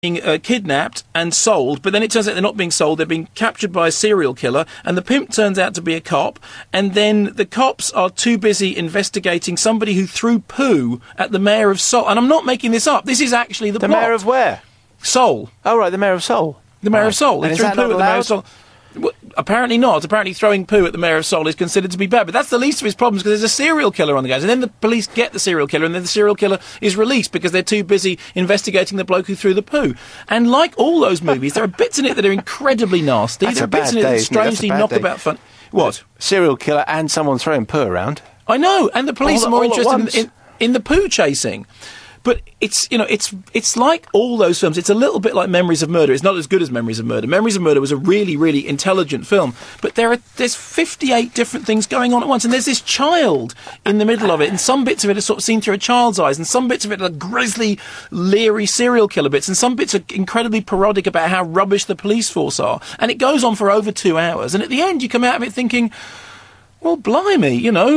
being uh, kidnapped and sold, but then it turns out they're not being sold. They're being captured by a serial killer, and the pimp turns out to be a cop. And then the cops are too busy investigating somebody who threw poo at the mayor of Seoul. And I'm not making this up. This is actually the, The plot. mayor of where? Seoul. Oh, right, the mayor of Seoul. The mayor Right. of Seoul. They threw poo at the mayor of Seoul. Apparently not. Apparently throwing poo at the mayor of Seoul is considered to be bad. But that's the least of his problems because there's a serial killer on the guys. And then the police get the serial killer and then the serial killer is released because they're too busy investigating the bloke who threw the poo. And like all those movies, there are bits in it that are incredibly nasty. That's there a are bits in it that isn't it? That's a strangely bad knock day. about fun. What? Serial killer and someone throwing poo around. I know, and the police All- are more interested in, in, in the poo chasing. But it's you know it's it's like all those films. It's a little bit like Memories of Murder. It's not as good as Memories of Murder. Memories of Murder was a really really intelligent film, but there are there's 58 different things going on at once, and there's this child in the middle of it, and some bits of it are sort of seen through a child's eyes, and some bits of it are grisly, leery serial killer bits, and some bits are incredibly parodic about how rubbish the police force are, and it goes on for over two hours, and at the end you come out of it thinking, well, blimey, you know.